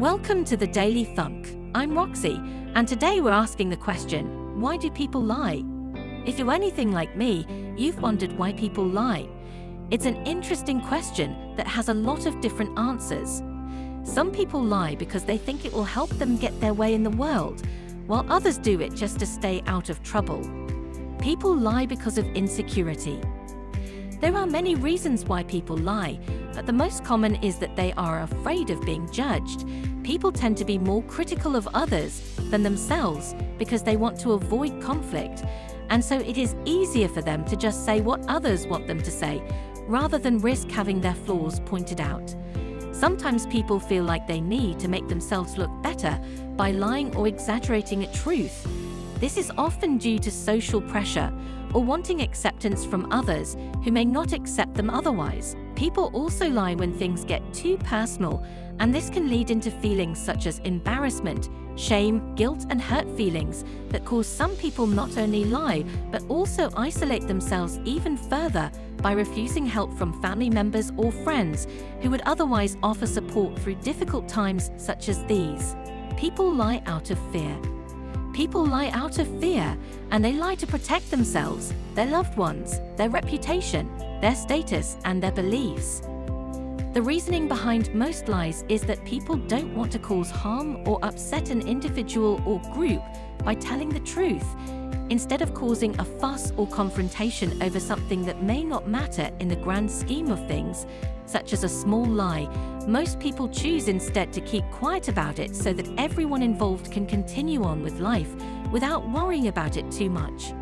Welcome to the Daily Thunk. I'm Roxy, and today we're asking the question why do people lie? If you're anything like me, you've wondered why people lie. It's an interesting question that has a lot of different answers. Some people lie because they think it will help them get their way in the world, while others do it just to stay out of trouble. People lie because of insecurity. There are many reasons why people lie, but the most common is that they are afraid of being judged. People tend to be more critical of others than themselves because they want to avoid conflict, and so it is easier for them to just say what others want them to say, rather than risk having their flaws pointed out. Sometimes people feel like they need to make themselves look better by lying or exaggerating a truth. This is often due to social pressure or wanting acceptance from others who may not accept them otherwise. People also lie when things get too personal, and this can lead into feelings such as embarrassment, shame, guilt, and hurt feelings that cause some people not only lie, but also isolate themselves even further by refusing help from family members or friends who would otherwise offer support through difficult times such as these. People lie out of fear. People lie out of fear, and they lie to protect themselves, their loved ones, their reputation, their status, and their beliefs. The reasoning behind most lies is that people don't want to cause harm or upset an individual or group by telling the truth, instead of causing a fuss or confrontation over something that may not matter in the grand scheme of things, such as a small lie, most people choose instead to keep quiet about it so that everyone involved can continue on with life without worrying about it too much.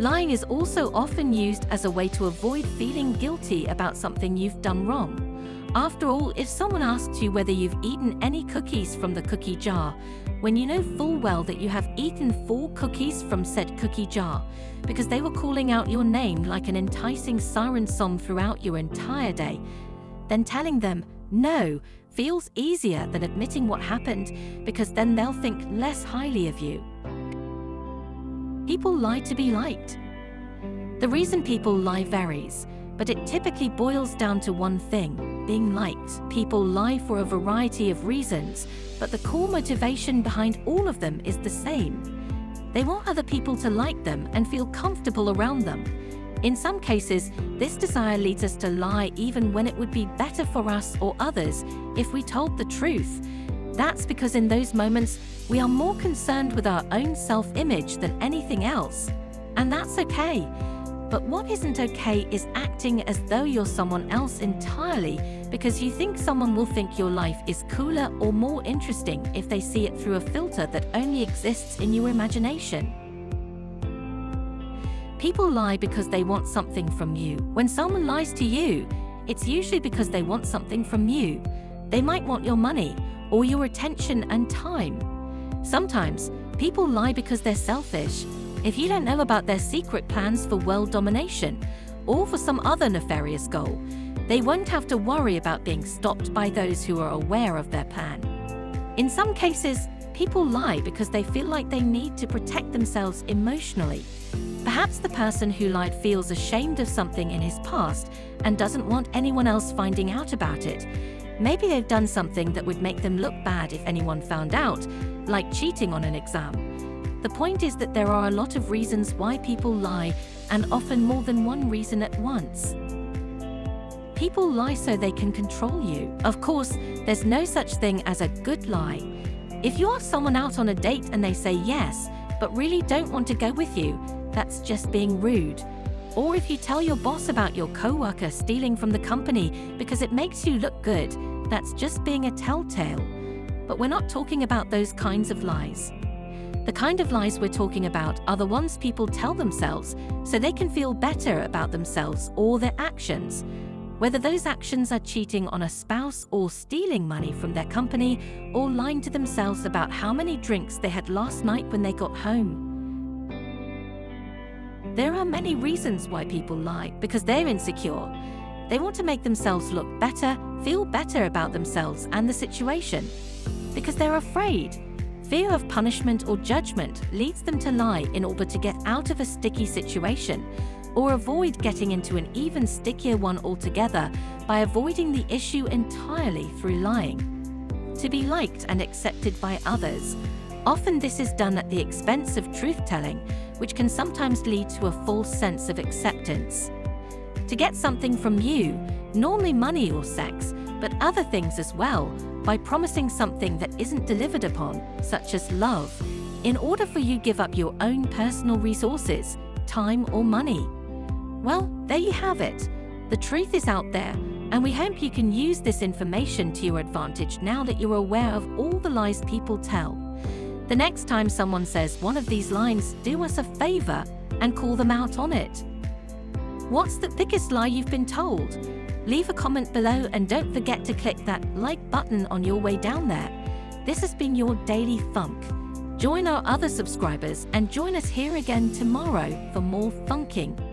Lying is also often used as a way to avoid feeling guilty about something you've done wrong. After all, if someone asks you whether you've eaten any cookies from the cookie jar, when you know full well that you have eaten four cookies from said cookie jar, because they were calling out your name like an enticing siren song throughout your entire day, then telling them no feels easier than admitting what happened because then they'll think less highly of you. People lie to be liked. The reason people lie varies, but it typically boils down to one thing being liked. People lie for a variety of reasons, but the core motivation behind all of them is the same. They want other people to like them and feel comfortable around them. In some cases, this desire leads us to lie even when it would be better for us or others if we told the truth. That's because in those moments, we are more concerned with our own self image than anything else. And that's okay. But what isn't okay is acting as though you're someone else entirely because you think someone will think your life is cooler or more interesting if they see it through a filter that only exists in your imagination. People lie because they want something from you. When someone lies to you, it's usually because they want something from you. They might want your money or your attention and time. Sometimes, people lie because they're selfish. If you don't know about their secret plans for world domination or for some other nefarious goal, they won't have to worry about being stopped by those who are aware of their plan. In some cases, people lie because they feel like they need to protect themselves emotionally. Perhaps the person who lied feels ashamed of something in his past and doesn't want anyone else finding out about it. Maybe they've done something that would make them look bad if anyone found out, like cheating on an exam. The point is that there are a lot of reasons why people lie, and often more than one reason at once. People lie so they can control you. Of course, there's no such thing as a good lie. If you ask someone out on a date and they say yes, but really don't want to go with you, that's just being rude. Or if you tell your boss about your coworker stealing from the company because it makes you look good, that's just being a telltale. But we're not talking about those kinds of lies. The kind of lies we're talking about are the ones people tell themselves so they can feel better about themselves or their actions. Whether those actions are cheating on a spouse or stealing money from their company or lying to themselves about how many drinks they had last night when they got home. There are many reasons why people lie because they're insecure. They want to make themselves look better, feel better about themselves and the situation. Because they're afraid. Fear of punishment or judgment leads them to lie in order to get out of a sticky situation or avoid getting into an even stickier one altogether by avoiding the issue entirely through lying. to be liked and accepted by others. Often this is done at the expense of truth-telling, which can sometimes lead to a false sense of acceptance. To get something from you, normally money or sex, but other things as well, by promising something that isn't delivered upon, such as love, in order for you give up your own personal resources, time or money. Well, there you have it. The truth is out there, and we hope you can use this information to your advantage now that you're aware of all the lies people tell. The next time someone says one of these lines, do us a favor and call them out on it. What's the biggest lie you've been told? Leave a comment below and don't forget to click that like button on your way down there. This has been your Daily Thunk. Join our other subscribers and join us here again tomorrow for more thunking.